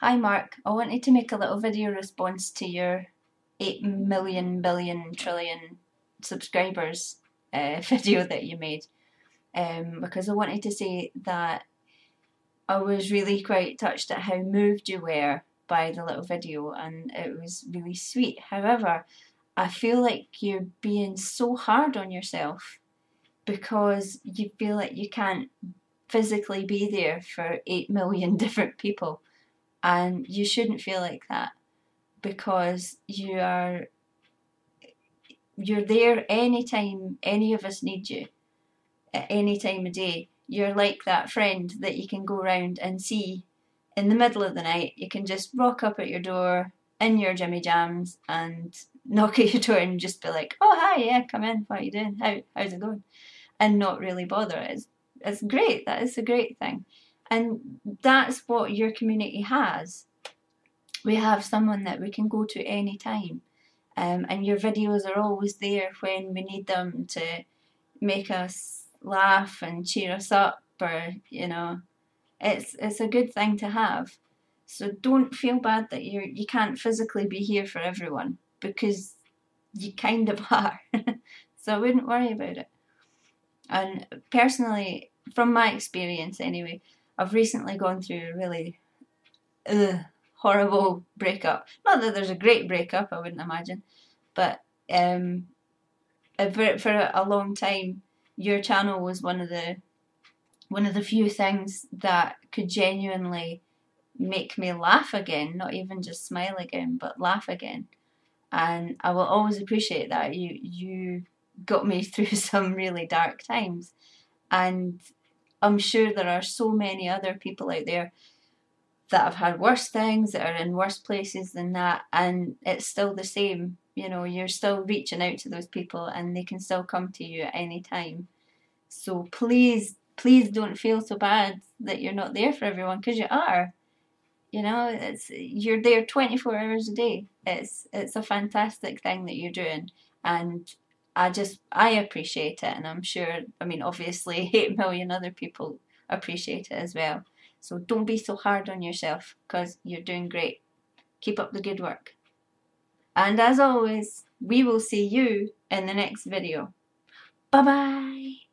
Hi Mark, I wanted to make a little video response to your 8 million billion trillion subscribers uh, video that you made. Um, because I wanted to say that I was really quite touched at how moved you were by the little video and it was really sweet. However, I feel like you're being so hard on yourself because you feel like you can't physically be there for 8 million different people and you shouldn't feel like that because you are you're there anytime any of us need you at any time of day. You're like that friend that you can go round and see in the middle of the night. You can just rock up at your door in your jimmy jams and knock at your door and just be like oh hi yeah come in. What are you doing? How how's it going? and not really bother. It's it's great. That is a great thing and that's what your community has. We have someone that we can go to any time um, and your videos are always there when we need them to make us laugh and cheer us up or you know it's it's a good thing to have. So don't feel bad that you you can't physically be here for everyone because you kind of are. So I wouldn't worry about it. And personally from my experience anyway I've recently gone through a really ugh, horrible breakup. Not that there's a great breakup, I wouldn't imagine, but um, for, for a long time, your channel was one of the one of the few things that could genuinely make me laugh again, not even just smile again, but laugh again. And I will always appreciate that. You you got me through some really dark times. And I'm sure there are so many other people out there that have had worse things, that are in worse places than that, and it's still the same. You know, you're still reaching out to those people and they can still come to you at any time. So please, please don't feel so bad that you're not there for everyone because you are. You know, it's you're there 24 hours a day. It's it's a fantastic thing that you're doing and I just I appreciate it, and I'm sure. I mean, obviously, eight million other people appreciate it as well. So don't be so hard on yourself because you're doing great. Keep up the good work. And as always, we will see you in the next video. Bye bye.